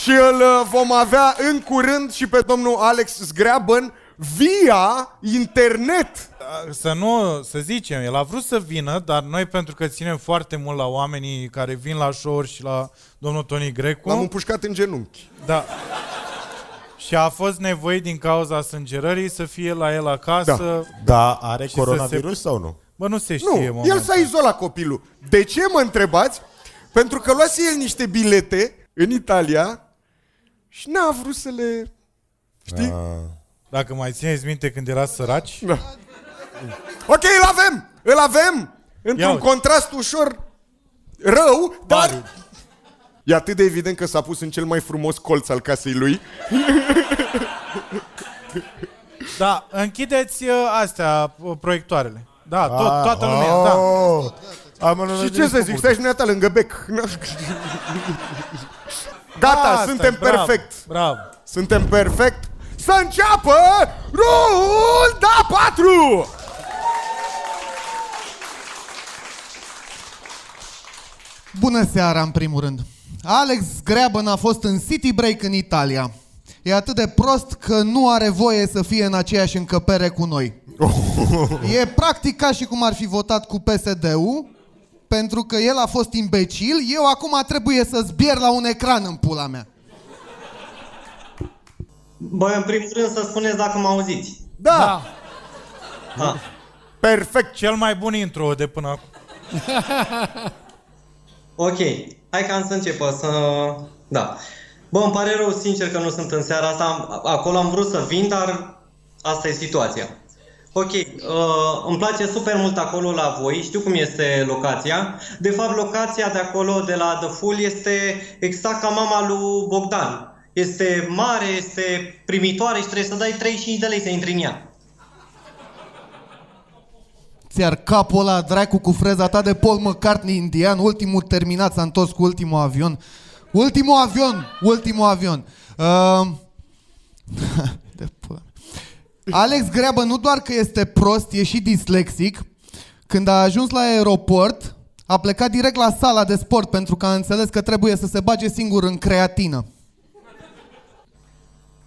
și îl uh, vom avea în curând și pe domnul Alex Zgreabăn via internet. Să nu, să zicem, el a vrut să vină, dar noi pentru că ținem foarte mult la oamenii care vin la show și la domnul Toni Grecu. L-am împușcat în genunchi. Da. Și a fost nevoie din cauza sângerării să fie la el acasă. Da, are și coronavirus să sau nu? Bă, nu se știe Nu, el momentan. s-a izolat copilul. De ce mă întrebați? Pentru că luase el niște bilete în Italia și n-a vrut să le... Știi? Dacă mai țineți minte când era săraci. Da. Ok, îl avem! Îl avem! Într-un uite. contrast ușor rău, dar... E atât de evident că s-a pus în cel mai frumos colț al casei lui. Da, închideți uh, astea, uh, proiectoarele. Da, tot, Ah, toată lumea, da. oh. Am Și ce să zic, stai și dumneata lângă bec. <laughs> Gata, Asta, suntem bravo, perfect. Bravo. Suntem perfect. Să înceapă runda 4! Bună seara, în primul rând. Alex Greabăn a fost în City Break în Italia. E atât de prost că nu are voie să fie în aceeași încăpere cu noi. <laughs> E practic ca și cum ar fi votat cu PSD-ul, pentru că el a fost imbecil, eu acum trebuie să zbier la un ecran în pula mea. Băi, în primul rând să spuneți dacă mă auziți. Da! da. Perfect! Cel mai bun intro de până acum. <laughs> Ok, hai ca să începă să... Da. Bă, îmi pare rău, sincer, că nu sunt în seara asta. Acolo am vrut să vin, dar asta e situația. Ok, uh, îmi place super mult acolo la voi, știu cum este locația. De fapt, locația de acolo, de la The Full, este exact ca mama lui Bogdan. Este mare, este primitoare și trebuie să dai 35 de lei să intri în ea. Ți-ar capul ăla dracu cu freza ta de Paul McCartney indian, ultimul terminat, s-a întors cu ultimul avion. Ultimul avion, ultimul avion. Uh... <laughs> de pula mea. Alex Greabă nu doar că este prost, e și dislexic. Când a ajuns la aeroport, a plecat direct la sala de sport pentru că a înțeles că trebuie să se bage singur în creatină.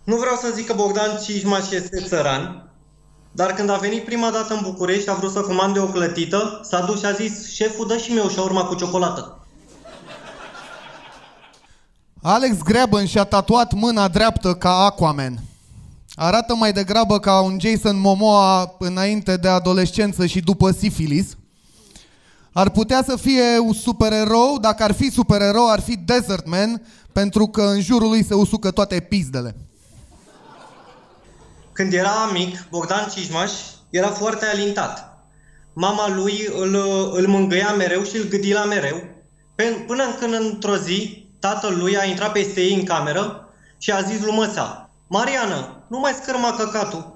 Nu vreau să zic că Bogdan Cismaș este țăran, dar când a venit prima dată în București, a vrut să comande o clătită, s-a dus și a zis, șeful, dă și mie o șaurma cu ciocolată. Alex Greabăn și-a tatuat mâna dreaptă ca Aquaman. Arată mai degrabă ca un Jason Momoa înainte de adolescență și după sifilis. Ar putea să fie un supererou, dacă ar fi supererou, ar fi Desert Man, pentru că în jurul lui se usucă toate pizdele. Când era mic, Bogdan Cismaș era foarte alintat. Mama lui îl, îl mângâia mereu și îl gâdila mereu, Pen- până când într-o zi tatăl lui a intrat peste ei în cameră și a zis lui măsa, Mariană, nu mai scârma căcatul.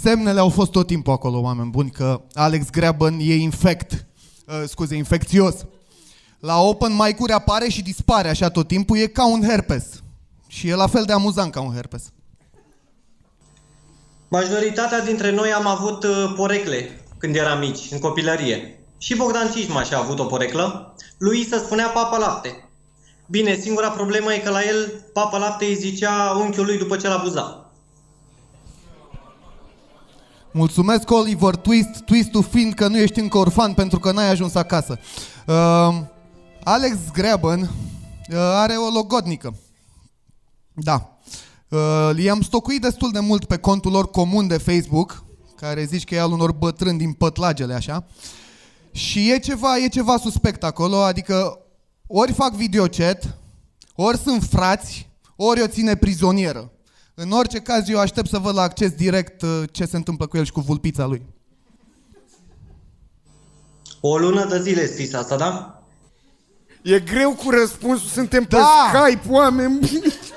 Semnele au fost tot timpul acolo, oameni buni, că Alex Greabăn e infect, uh, scuze, infecțios. La open mic-uri apare și dispare așa tot timpul, e ca un herpes. Și e la fel de amuzant ca un herpes. Majoritatea dintre noi am avut uh, porecle când eram mici, în copilărie. Și Bogdan Cismaș a avut o poreclă. Lui se spunea papa lapte. Bine, singura problemă e că la el papa lapte îi zicea unchiul lui după ce l-a buzat. Mulțumesc, Oliver Twist, Twist-ul fiind că nu ești încă orfan pentru că n-ai ajuns acasă. Uh, Alex Greabăn uh, are o logodnică. Da. Uh, i-am stocuit destul de mult pe contul lor comun de Facebook, care zici că e al unor bătrâni din pătlagele, așa. Și e ceva, e ceva suspect acolo, adică ori fac videochat, ori sunt frați, ori o ține prizonieră. În orice caz, eu aștept să văd la acces direct uh, ce se întâmplă cu el și cu vulpița lui. O lună de zile scris asta, da? E greu cu răspunsul, suntem pe Da! Skype, oameni buni. <laughs>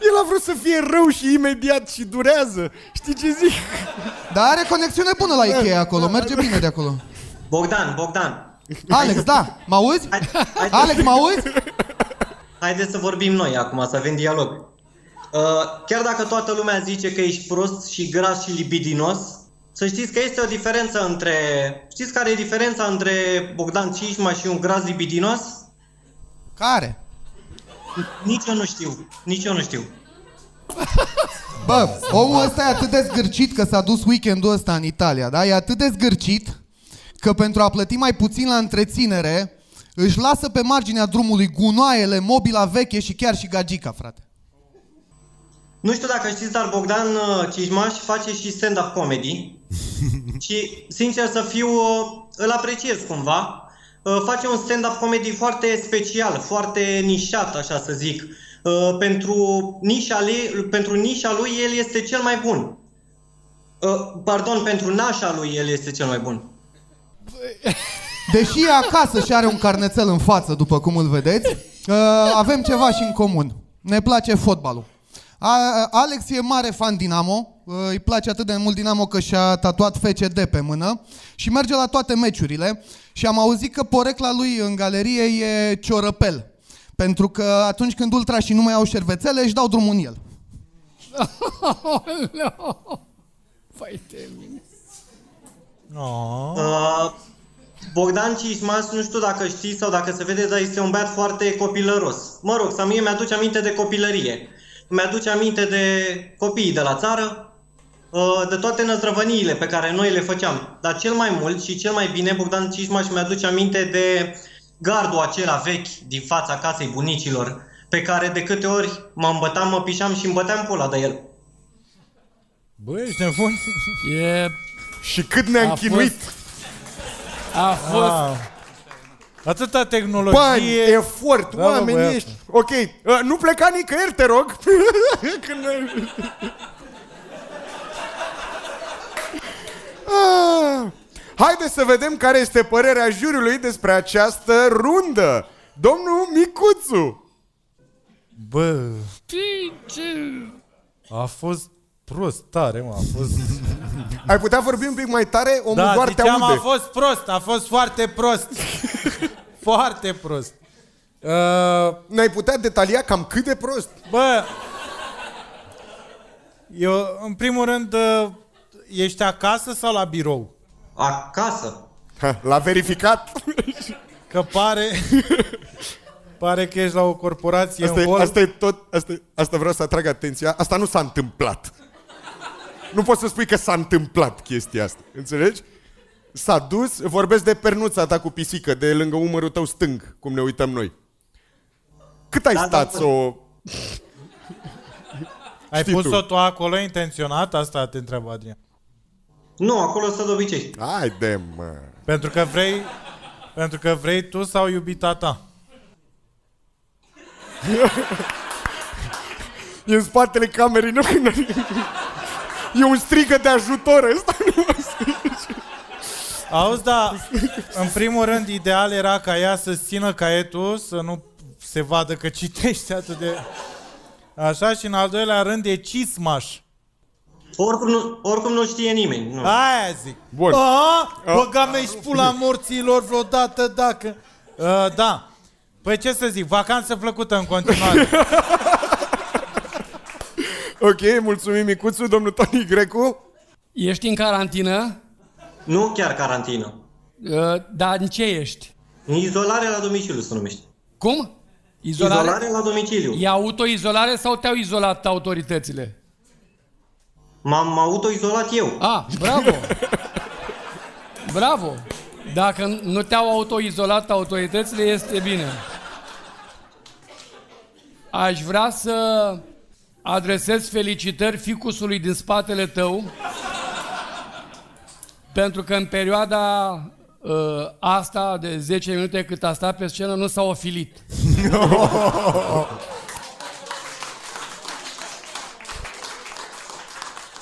El a vrut să fie rău și imediat și durează. Știi ce zic? Dar are conexiune bună la Ikea acolo, merge bine de acolo. Bogdan, Bogdan. Alex, da, mă auzi? Hai, hai, Alex, mă auzi? Haideți să vorbim noi acum, să avem dialog. Uh, chiar dacă toată lumea zice că ești prost și gras și libidinos, să știți că este o diferență între... Știți care e diferența între Bogdan Cisma și un gras libidinos? Care? Nici eu nu știu. Nici eu nu știu. Bă, omul ăsta e atât de zgârcit că s-a dus weekendul ăsta în Italia, da? E atât de zgârcit că pentru a plăti mai puțin la întreținere, își lasă pe marginea drumului gunoaiele, mobila veche și chiar și gagica, frate. Nu știu dacă știți, dar Bogdan uh, Cismaș face și stand-up comedy. <laughs> și, sincer să fiu, uh, îl apreciez cumva. Uh, Face un stand-up comedy foarte special, foarte nișat, așa să zic. Uh, Pentru nișa lui, pentru nișa lui, el este cel mai bun. Uh, Pardon, pentru nașa lui, el este cel mai bun. Deși e acasă și are un carnețel în față, după cum îl vedeți, uh, avem ceva și în comun. Ne place fotbalul. A- Alex e mare fan Dinamo, uh, îi place atât de mult Dinamo că și-a tatuat FCD pe mână și merge la toate meciurile și am auzit că porecla lui în galerie e ciorăpel. Pentru că atunci când ultra și nu mai au șervețele, își dau drumul în el. Păi de mine. Uh, Bogdan Cismas, nu știu dacă știți sau dacă se vede, dar este un băiat foarte copilăros. Mă rog, sau mie mi-aduce aminte de copilărie. Mi-aduce aminte de copiii de la țară, uh, de toate năzdrăvăniile pe care noi le făceam. Dar cel mai mult și cel mai bine, Bogdan Cismaș mi-aduce aminte de gardul acela vechi din fața casei bunicilor, pe care de câte ori mă îmbătam, mă pișam și îmi băteam pula de el. Bă, ești nebun? E... Și cât ne-am A chinuit. fost- A fost... Ah. Atâta tehnologie. Bani, efort, Da, bă, oameni băiatul. ești. Ok, uh, nu pleca nicăieri, te rog. <laughs> Când... Ah, Haideți să vedem care este părerea juriului despre această rundă. Domnul Micuțu. Bă, Ce? a fost prost tare, mă, a fost... <laughs> Ai putea vorbi un pic mai tare? Omul da, doar te ziceam, aude. a fost prost, a fost foarte prost. <laughs> foarte prost. Uh, Ne-ai putea detalia cam cât de prost? Bă, eu, în primul rând, uh, ești acasă sau la birou? Acasă. Ha, L-a verificat. <laughs> Că pare... pare că ești la o corporație Asta în e, hol. asta e tot, asta, asta vreau să atrag atenția. Asta nu s-a întâmplat. Nu poți să spui că s-a întâmplat chestia asta. Înțelegi? S-a dus, vorbesc de pernuța ta cu pisică, de lângă umărul tău stâng, cum ne uităm noi. Cât ai Da, stat da, să o... Ai știi pus-o tu. tu acolo intenționat? Asta te întreabă Adrian. Nu, acolo stă de obicei. Haide, mă. Pentru că vrei... Pentru că vrei tu sau iubita ta? E <laughs> în spatele camerei, nu? E un strigă de ajutor ăsta. nu mă strigă. <laughs> Auzi, da, în primul rând, ideal era ca ea să țină caietul, să nu se vadă că citești atât de... Așa, și în al doilea rând e cismaș. Oricum nu, oricum nu știe nimeni. Nu. Aia zic. Bun. A, băga și pula morților vreodată dacă... Uh, da. Păi ce să zic, vacanță plăcută în continuare. <laughs> Ok, mulțumim, Micuțu, domnul Toni Grecu. Ești în carantină? Nu chiar carantină. Uh, dar în ce ești? Izolare la domiciliu se numește. Cum? Izolare? Izolare la domiciliu. E autoizolare sau te-au izolat autoritățile? M-am autoizolat eu. A, bravo! Bravo! Dacă nu te-au autoizolat autoritățile, este bine. Aș vrea să adresez felicitări ficusului din spatele tău pentru că în perioada uh, asta de 10 minute cât a stat pe scenă nu s-a ofilit. <laughs>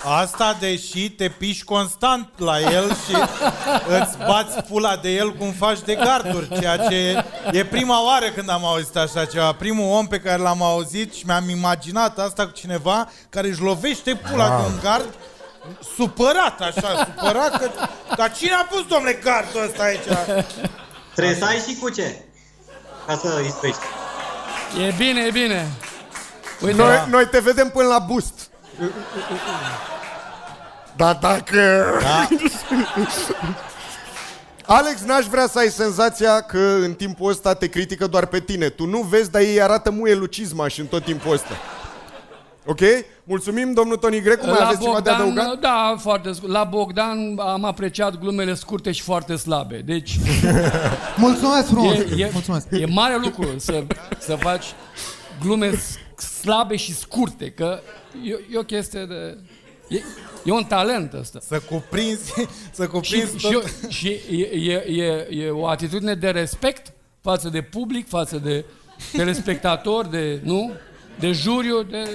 Asta deși te piși constant la el și îți bați pula de el cum faci de garduri, ceea ce e prima oară când am auzit așa ceva. Primul om pe care l-am auzit și mi-am imaginat asta cu cineva care își lovește pula de un gard supărat așa, supărat că... Dar cine a pus, domnule, gardul ăsta aici? Trebuie să ai și cu ce. Ca să îi spești. E bine, e bine. Uite, Noi, da. noi te vedem până la boost. <laughs> Da, dacă... Da. <laughs> Alex, n-aș vrea să ai senzația că în timpul ăsta te critică doar pe tine. Tu nu vezi, dar ei arată muie lucizma și în tot timpul ăsta. Ok? Mulțumim, domnul Toni Grecu. Mai aveți ceva de adăugat? Da, foarte scurt. La Bogdan am apreciat glumele scurte și foarte slabe. Deci <laughs> Mulțumesc frumos. e, e, Mulțumesc. e mare lucru să, să faci glume slabe și scurte, că e, e o chestie de... E, e un talent ăsta. Să cuprinzi, <laughs> să Și, cuprinzi și, tot. <laughs> și e, e, e, e o atitudine de respect față de public, față de telespectator, de, nu? De juriu, de...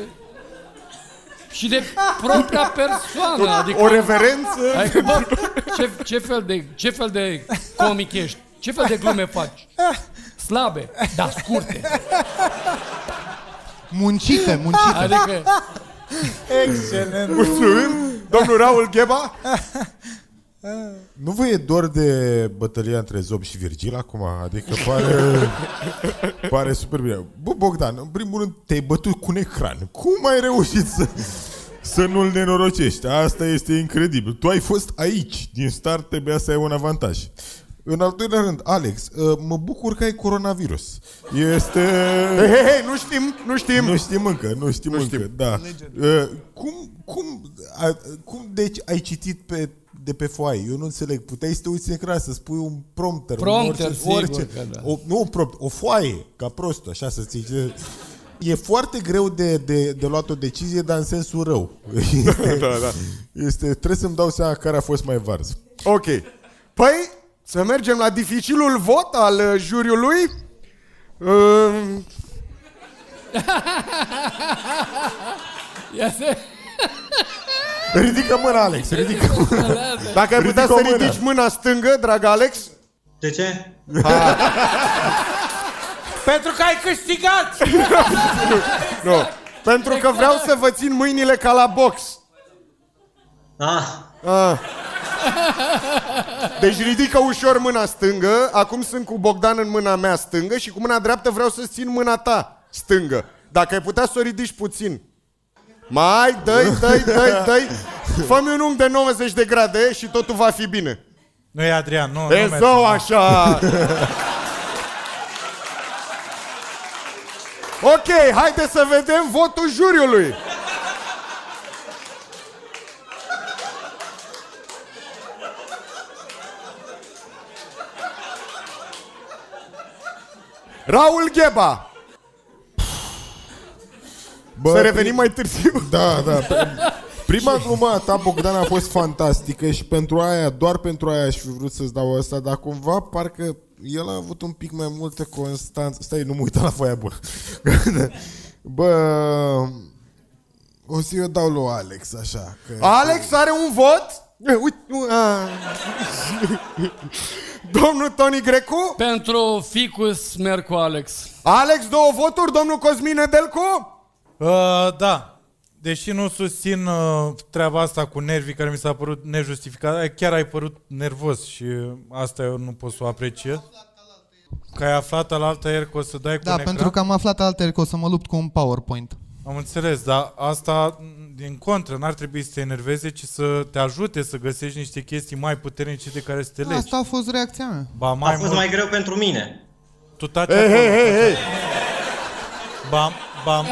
Și de propria <laughs> persoană. Adică, O reverență. Adică, bă, ce, ce, fel de, ce fel de comic ești? Ce fel de glume faci? Slabe, dar scurte. Muncite, muncite. Adică, Excelent. Mulțumim, domnul Raul Gheba. Nu vă e dor de bătălia între Zob și Virgil acum? Adică pare, pare super bine. Bă, Bogdan, în primul rând te-ai bătut cu un ecran. Cum ai reușit să, să nu-l nenorocești? Asta este incredibil. Tu ai fost aici. Din start trebuia să ai un avantaj. În al doilea rând, Alex, uh, mă bucur că ai coronavirus. Este... Hei, hei, hei, nu știm, nu știm. Nu știm încă, nu știm Nu încă, știm. da. Uh, cum, cum, a, cum, deci, ai citit pe, de pe foaie? Eu nu înțeleg. Puteai să te uiți în ecran, să spui un prompter, un Prompter, orice, sigur orice. că da. O, nu un prompter, o foaie, ca prostul, așa să zici. E foarte greu de, de, de luat o decizie, dar în sensul rău. Este, <laughs> Da, da. este, trebuie să-mi dau seama care a fost mai vars. Ok. Păi, să mergem la dificilul vot al uh, juriului. Uh, ia să... Ridică mâna, Alex, ridică mâna. dacă ai putea Ridică să o mână. ridici mâna stângă, drag Alex. De ce? <laughs> Pentru că ai câștigat! Nu. Pentru că vreau să vă țin mâinile ca la box. Ah, Ah. Deci ridică ușor mâna stângă, acum sunt cu Bogdan în mâna mea stângă și cu mâna dreaptă vreau să țin mâna ta stângă. Dacă ai putea să o ridici puțin. Mai, dă-i, dă-i, dă-i, dă-i. Fă-mi un unghi de 90 de grade și totul va fi bine. Nu e Adrian, nu. nu E merge. zău așa! ok, haide să vedem votul juriului. Raul Gheba. Bă, Să revenim mai târziu. Da, da. Prima glumă a ta, Bogdan, a fost fantastică și pentru aia, doar pentru aia aș fi vrut să-ți dau asta, dar cumva parcă el a avut un pic mai multă constanță. Stai, nu mă uita la foaia bună. <laughs> Bă, o să eu dau lui Alex, așa. Că... Alex are un vot? Eh, Uite, nu, a. Domnul Toni Grecu? Pentru ficus merg cu Alex. Alex, două voturi, domnul Cosmin Nedelcu? Uh, da. Deși nu susțin uh, treaba asta cu nervii care mi s-a părut nejustificată, chiar ai părut nervos și uh, asta eu nu pot să o apreciez. Că ai aflat al altă ieri că o să dai cu Da, un pentru ecran. că am aflat alteri că o să mă lupt cu un PowerPoint. Am înțeles, dar asta, m, din contră, n-ar trebui să te enerveze, ci să te ajute să găsești niște chestii mai puternice de care să te legi. Asta a fost reacția mea. Ba, a mai fost mult, mai greu pentru mine. tu taci Hei, acolo, hei, hei, taci hei. Bam, bam.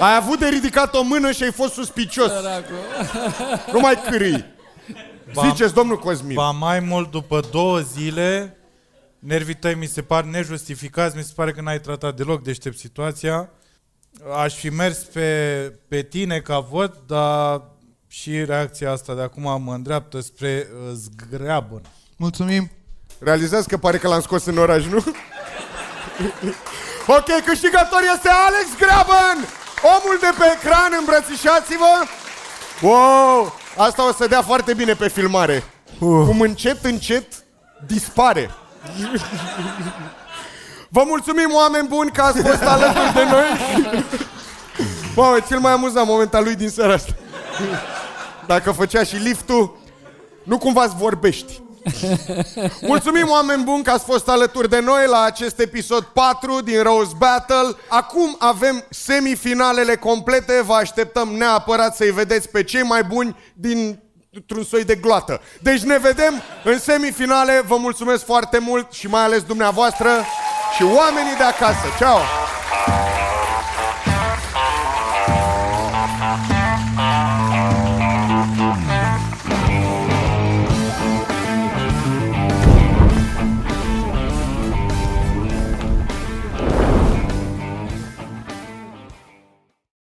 Ai avut de ridicat o mână și ai fost suspicios. Săracu. Nu mai cârâi. Bam. Ziceți, domnul Cosmin. Ba mai mult, după două zile, nervii tăi mi se par nejustificați, mi se pare că n-ai tratat deloc deștept situația. Aș fi mers pe, pe tine ca vot, dar și reacția asta de acum mă îndreaptă spre uh, zgreabă. Mulțumim. Realizați că pare că l-am scos în oraș, nu? ok, câștigător este Alex Graben! Omul de pe ecran, îmbrățișați-vă! Wow! Asta o să dea foarte bine pe filmare. Cum încet, încet dispare. Vă mulțumim, oameni buni, că ați fost alături de noi. Bă, cel mai amuzant moment al lui din seara asta. Dacă făcea și liftul, nu cumva îți vorbești. Mulțumim, oameni buni, că ați fost alături de noi la acest episod 4 din Rose Battle. Acum avem semifinalele complete. Vă așteptăm neapărat să-i vedeți pe cei mai buni din într-un soi de gloată. Deci ne vedem în semifinale. Vă mulțumesc foarte mult și mai ales dumneavoastră și oamenii de acasă. Ciao!